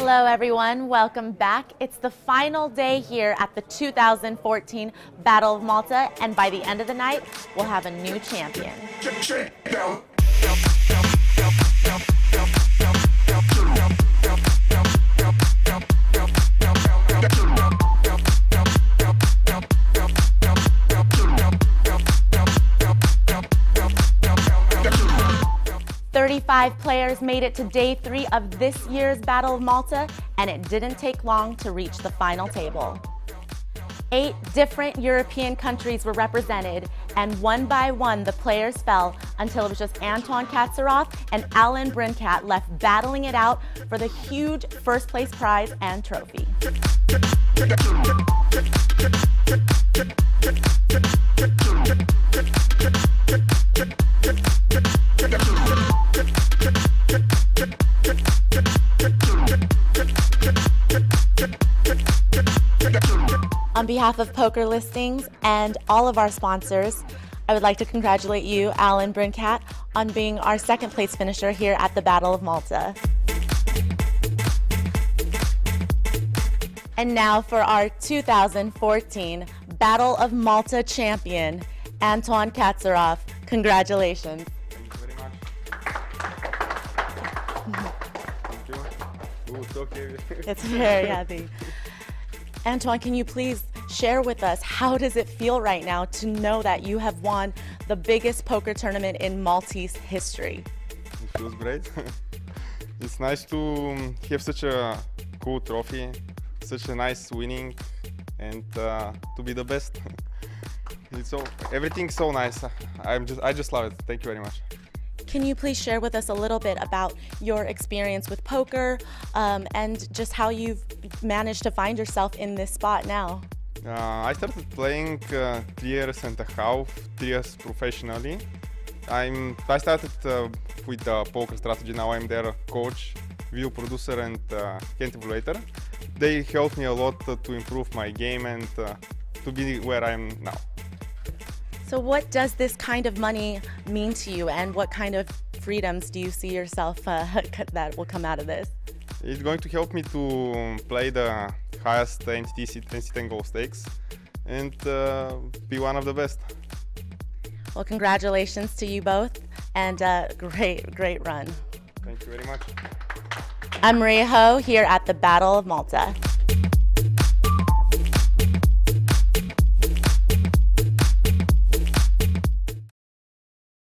Hello, everyone. Welcome back. It's the final day here at the 2014 Battle of Malta, and by the end of the night, we'll have a new champion. 35 players made it to day three of this year's Battle of Malta, and it didn't take long to reach the final table. Eight different European countries were represented, and one by one the players fell until it was just Antoan Katsarov and Alan Brincat left battling it out for the huge first place prize and trophy. On behalf of PokerListings and all of our sponsors, I would like to congratulate you, Alan Brincat, on being our second place finisher here at the Battle of Malta. And now for our 2014 Battle of Malta champion, Antoan Katsarov. Congratulations. Thank you very much. Thank you. Ooh, so heavy. It's very happy. Antoine, can you please share with us how does it feel right now to know that you have won the biggest poker tournament in Maltese history? It feels great. it's nice to um, have such a cool trophy, such a nice winning, and uh, to be the best. it's so everything's so nice. I'm just I just love it. Thank you very much. Can you please share with us a little bit about your experience with poker um, and just how you've managed to find yourself in this spot now? Uh, I started playing uh, three years and a half, three years professionally. I'm I started uh, with uh, PokerStrategy. Now I'm their coach, video producer, and uh, hand evaluator. They helped me a lot to improve my game and uh, to be where I am now. So, what does this kind of money mean to you, and what kind of freedoms do you see yourself uh, that will come out of this? It's going to help me to play the highest NTT NC10 goal stakes and uh, be one of the best. Well, congratulations to you both, and uh, great, great run. Thank you very much. I'm Maria Ho here at the Battle of Malta.